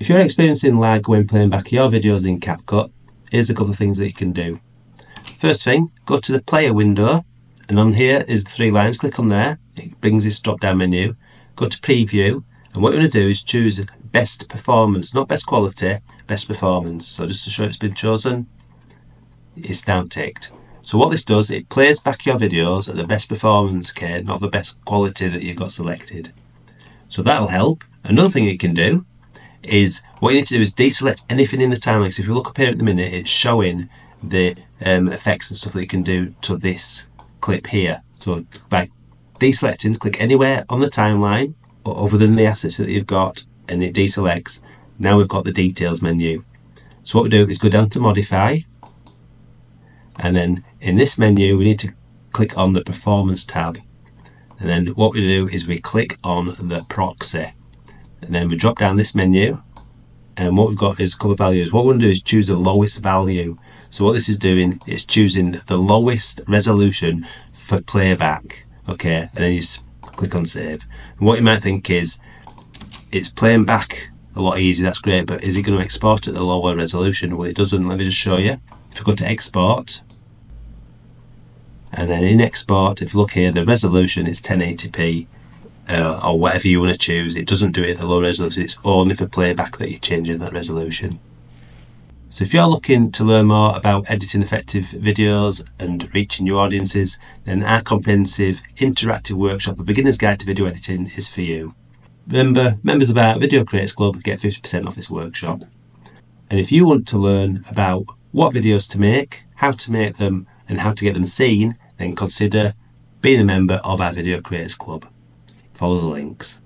If you're experiencing lag when playing back your videos in CapCut, here's a couple of things that you can do. First thing, go to the player window and on here is the three lines, click on there, it brings this drop down menu, go to preview and what you want to do is choose best performance, not best quality, best performance. So just to show it's been chosen, it's now ticked. So what this does, it plays back your videos at the best performance, okay, not the best quality that you've got selected. So that'll help. Another thing you can do is what you need to do is deselect anything in the timeline. So if you look up here at the minute, it's showing the um, effects and stuff that you can do to this clip here. So by deselecting, click anywhere on the timeline other than the assets that you've got and it deselects. Now we've got the details menu. So what we do is go down to modify and then in this menu we need to click on the performance tab and then what we do is we click on the proxy and then we drop down this menu and what we've got is a couple of values. What we want to do is choose the lowest value. So what this is doing is choosing the lowest resolution for playback okay? And then you just click on save. And what you might think is it's playing back a lot easier that's great but is it going to export at the lower resolution? Well it doesn't let me just show you. If you go to export and then in export if you look here the resolution is 1080p uh, or whatever you want to choose it doesn't do it at the low resolution it's only for playback that you're changing that resolution. So if you're looking to learn more about editing effective videos and reaching new audiences then our comprehensive interactive workshop a beginner's guide to video editing is for you. Remember members of our video creators club get 50% off this workshop. And if you want to learn about what videos to make, how to make them, and how to get them seen, then consider being a member of our Video Creators Club. Follow the links.